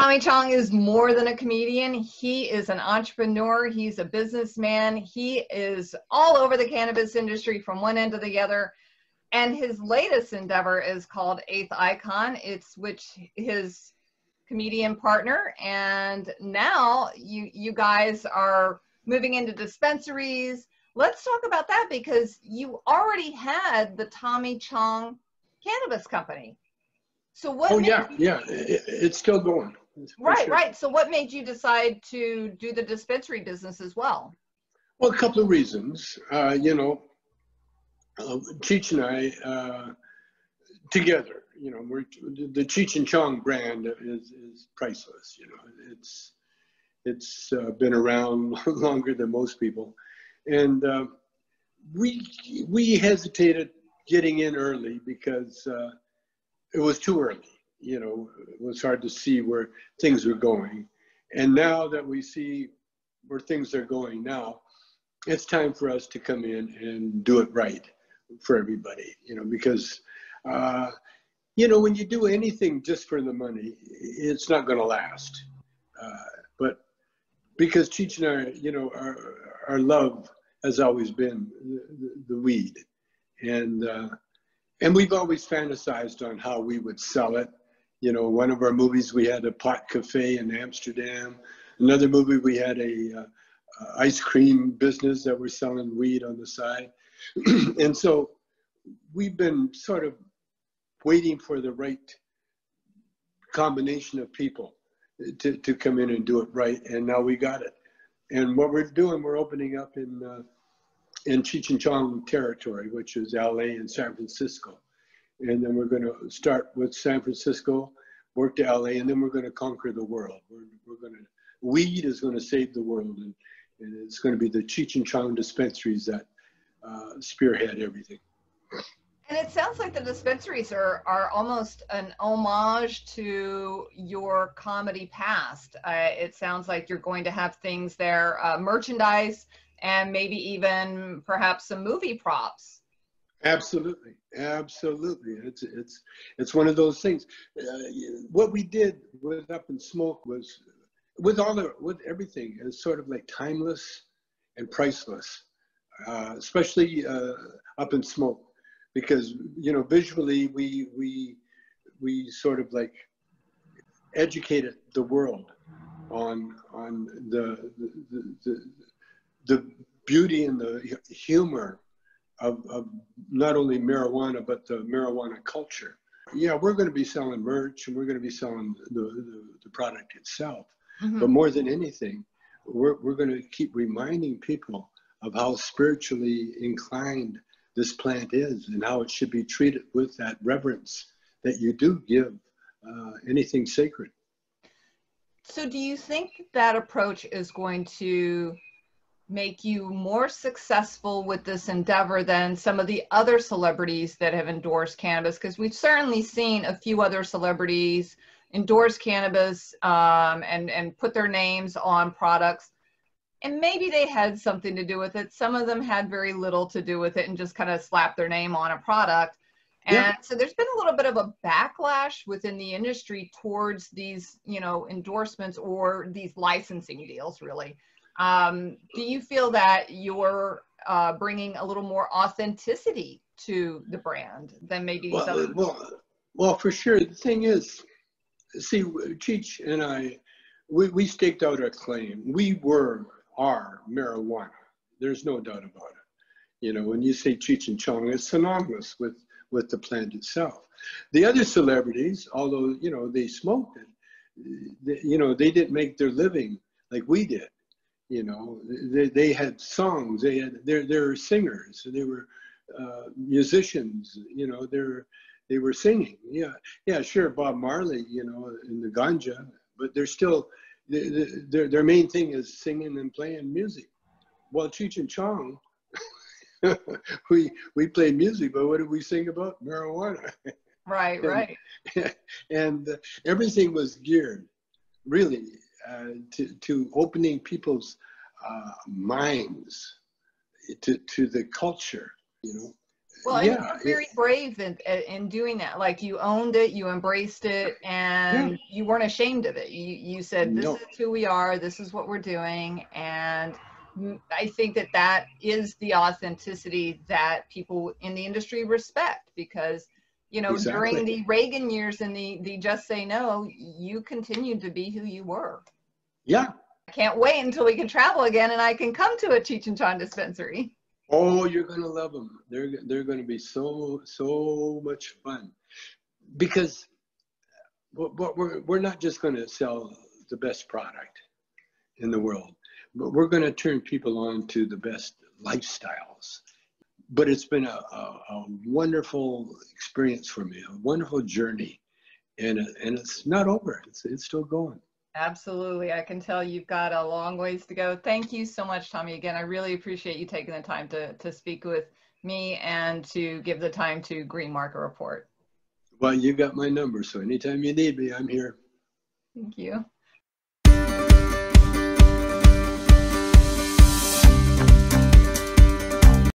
Tommy Chong is more than a comedian. He is an entrepreneur. He's a businessman. He is all over the cannabis industry from one end to the other. And his latest endeavor is called Eighth Icon. It's which his comedian partner. And now you you guys are moving into dispensaries. Let's talk about that because you already had the Tommy Chong Cannabis Company. So what? Oh yeah, yeah, it, it's still going. Right, sure. right. So what made you decide to do the dispensary business as well? Well, a couple of reasons. Uh, you know, uh, Cheech and I uh, together. You know, we're the Cheech and Chong brand is is priceless. You know, it's it's uh, been around longer than most people, and uh, we we hesitated getting in early because uh, it was too early. You know, it was hard to see where things were going, and now that we see where things are going now, it's time for us to come in and do it right for everybody. You know, because uh, you know when you do anything just for the money, it's not going to last. Uh, but because Cheech and I, you know, our, our love has always been the, the weed. And, uh, and we've always fantasized on how we would sell it. You know, one of our movies, we had a pot cafe in Amsterdam. Another movie, we had a uh, ice cream business that we're selling weed on the side. and so we've been sort of waiting for the right combination of people to, to come in and do it right. And now we got it. And what we're doing, we're opening up in, uh, in Cheech and Chong territory, which is LA and San Francisco. And then we're going to start with San Francisco, work to LA, and then we're going to conquer the world. We're, we're going to, weed is going to save the world. And, and it's going to be the Cheech and Chong dispensaries that uh, spearhead everything. And it sounds like the dispensaries are, are almost an homage to your comedy past. Uh, it sounds like you're going to have things there, uh, merchandise, and maybe even perhaps some movie props. Absolutely, absolutely. It's it's it's one of those things. Uh, what we did with Up in Smoke was, with all the with everything, is sort of like timeless and priceless, uh, especially uh, Up in Smoke because you know visually we we we sort of like educated the world on on the the, the, the beauty and the humor of, of not only marijuana but the marijuana culture yeah we're going to be selling merch and we're going to be selling the, the, the product itself mm-hmm. but more than anything we're, we're going to keep reminding people of how spiritually inclined this plant is and how it should be treated with that reverence that you do give uh, anything sacred. So, do you think that approach is going to make you more successful with this endeavor than some of the other celebrities that have endorsed cannabis? Because we've certainly seen a few other celebrities endorse cannabis um, and and put their names on products and maybe they had something to do with it. Some of them had very little to do with it and just kind of slapped their name on a product. And yeah. so there's been a little bit of a backlash within the industry towards these, you know, endorsements or these licensing deals, really. Um, do you feel that you're uh, bringing a little more authenticity to the brand than maybe well, some? Well, well, for sure. The thing is, see, Cheech and I, we, we staked out a claim. We were are marijuana. There's no doubt about it. You know, when you say Cheech and Chong, it's synonymous with, with the plant itself. The other celebrities, although, you know, they smoked it, they, you know, they didn't make their living like we did. You know, they, they had songs, they had, they're, they're singers, they were uh, musicians, you know, they're, they were singing. Yeah, yeah, sure, Bob Marley, you know, in the ganja, but they're still, their, their main thing is singing and playing music. Well, Cheech and Chong, we we play music, but what do we sing about? Marijuana. Right, right. and uh, everything was geared, really, to to opening people's uh, minds to to the culture. You know, Well, yeah, you're very brave in, in doing that. Like you owned it, you embraced it, and yeah. you weren't ashamed of it. You, you said, this no. is who we are, this is what we're doing. And I think that that is the authenticity that people in the industry respect because, you know, exactly. during the Reagan years and the, the Just Say No, you continued to be who you were. Yeah. I can't wait until we can travel again and I can come to a Cheech and Chong dispensary. Oh, you're gonna love them. They're they're gonna be so so much fun, because but we're we're not just gonna sell the best product in the world, but we're gonna turn people on to the best lifestyles. But it's been a, a, a wonderful experience for me, a wonderful journey, and and it's not over. It's it's still going. Absolutely. I can tell you've got a long ways to go. Thank you so much, Tommy. Again, I really appreciate you taking the time to, to speak with me and to give the time to Green Market Report. Well, you've got my number, so anytime you need me, I'm here. Thank you.